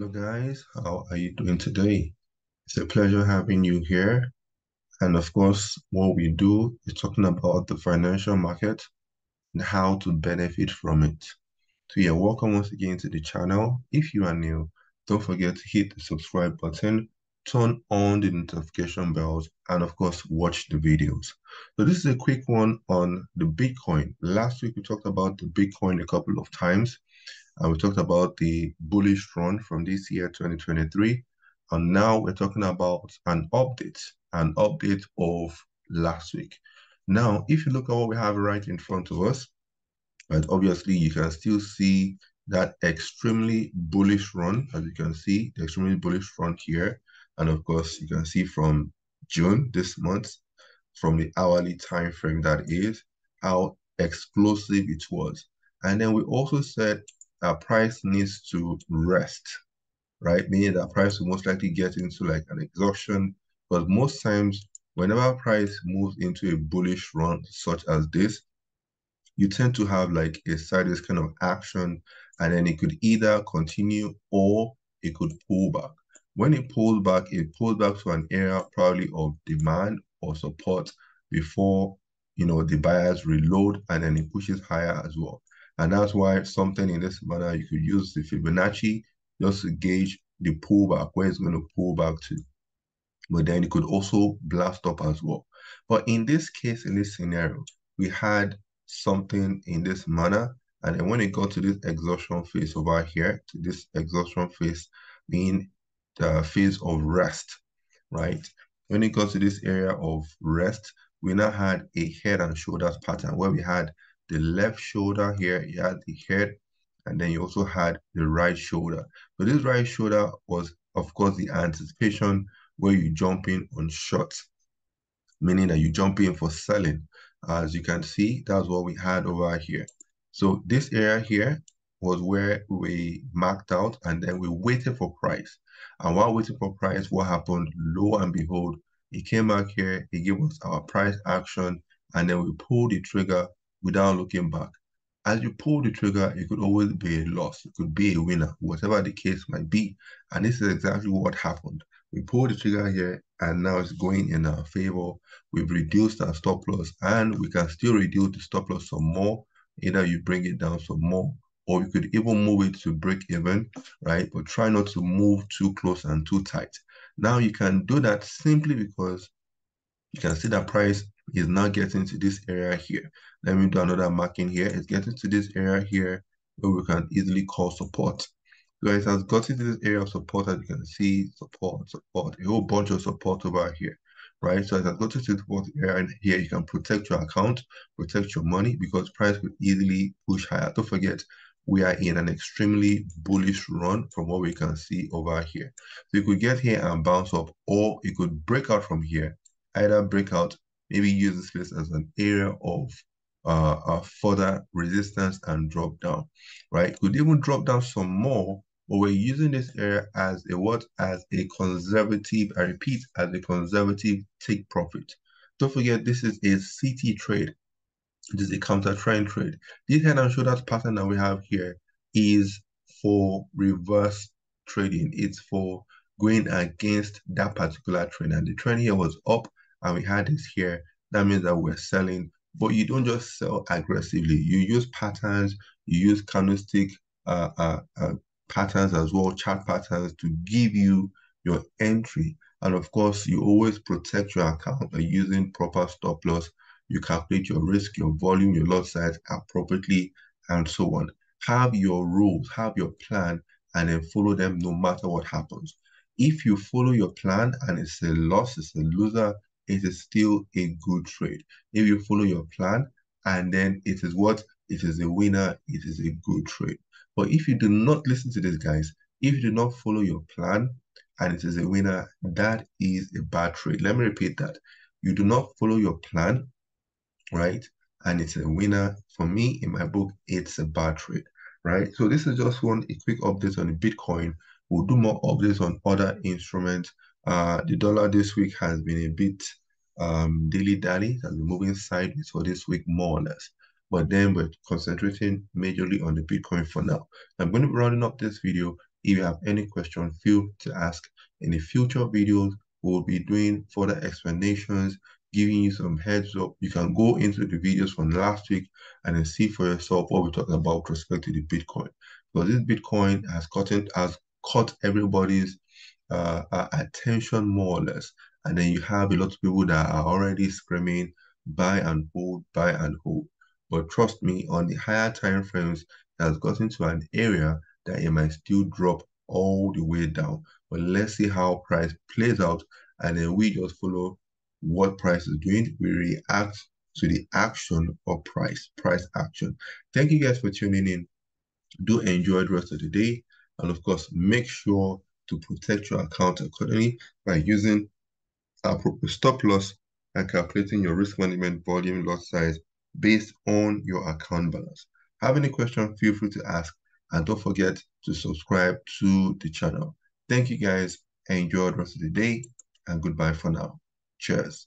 Hello guys, how are you doing today? It's a pleasure having you here. And of course, what we do is talking about the financial market and how to benefit from it. So yeah, welcome once again to the channel. If you are new, don't forget to hit the subscribe button, turn on the notification bells, and of course, watch the videos. So this is a quick one on the Bitcoin. Last week, we talked about the Bitcoin a couple of times. And we talked about the bullish run from this year, 2023. And now we're talking about an update, an update of last week. Now, if you look at what we have right in front of us, right, obviously you can still see that extremely bullish run, as you can see, the extremely bullish run here. And of course, you can see from June this month, from the hourly time frame that is, how explosive it was. And then we also said our price needs to rest, right? Meaning that price will most likely get into like an exhaustion. But most times, whenever price moves into a bullish run such as this, you tend to have like a sideways kind of action, and then it could either continue or it could pull back. When it pulls back, it pulls back to an area probably of demand or support before you know the buyers reload and then it pushes higher as well. And that's why something in this manner, you could use the Fibonacci just to gauge the pullback, where it's going to pull back to. But then it could also blast up as well. But in this case, in this scenario, we had something in this manner. And then when it got to this exhaustion phase over here, to this exhaustion phase, being the phase of rest, right? When it got to this area of rest, we now had a head and shoulders pattern where we had the left shoulder here, you had the head, and then you also had the right shoulder. So this right shoulder was, of course, the anticipation where you jump in on shots, meaning that you jump in for selling. As you can see, that's what we had over here. So this area here was where we marked out and then we waited for price. And while waiting for price, what happened? Lo and behold, it came back here, it gave us our price action, and then we pulled the trigger without looking back. As you pull the trigger, it could always be a loss. It could be a winner, whatever the case might be. And this is exactly what happened. We pulled the trigger here, and now it's going in our favor. We've reduced our stop loss, and we can still reduce the stop loss some more. Either you bring it down some more, or you could even move it to break even, right? But try not to move too close and too tight. Now you can do that simply because you can see that price is now getting to this area here. Let me do another marking here. It's getting to this area here where we can easily call support. So it has gotten to this area of support as you can see, support, support, a whole bunch of support over here, right? So it has gotten to support area and here you can protect your account, protect your money because price could easily push higher. Don't forget, we are in an extremely bullish run from what we can see over here. So you could get here and bounce up or you could break out from here, either break out maybe use this place as an area of uh, further resistance and drop down, right? Could even drop down some more, but we're using this area as a what? As a conservative, I repeat, as a conservative take profit. Don't forget, this is a CT trade. This is a counter trend trade. This head and shoulders pattern that we have here is for reverse trading. It's for going against that particular trend. And the trend here was up and we had this here, that means that we're selling. But you don't just sell aggressively. You use patterns, you use candlestick uh, uh, uh, patterns as well, chart patterns to give you your entry. And of course, you always protect your account by using proper stop loss. You calculate your risk, your volume, your lot size appropriately, and so on. Have your rules, have your plan, and then follow them no matter what happens. If you follow your plan and it's a loss, it's a loser, it is still a good trade. If you follow your plan and then it is what? It is a winner, it is a good trade. But if you do not listen to these guys, if you do not follow your plan and it is a winner, that is a bad trade. Let me repeat that. You do not follow your plan, right? And it's a winner. For me, in my book, it's a bad trade, right? So this is just one a quick update on Bitcoin. We'll do more updates on other instruments. Uh, the dollar this week has been a bit um, daily dally has been moving sideways for this week, more or less. But then we're concentrating majorly on the Bitcoin for now. I'm going to be rounding up this video. If you have any question, feel to ask. In the future videos, we'll be doing further explanations, giving you some heads up. You can go into the videos from last week and then see for yourself what we're talking about with respect to the Bitcoin. Because this Bitcoin has gotten has caught everybody's uh, attention more or less. And then you have a lot of people that are already screaming, buy and hold, buy and hold. But trust me, on the higher time frames, it has gotten to an area that it might still drop all the way down. But let's see how price plays out, and then we just follow what price is doing. We react to the action of price, price action. Thank you guys for tuning in. Do enjoy the rest of the day. And of course, make sure to protect your account accordingly by using appropriate stop loss and calculating your risk management volume lot size based on your account balance. Have any question, feel free to ask. And don't forget to subscribe to the channel. Thank you guys. Enjoy the rest of the day and goodbye for now. Cheers.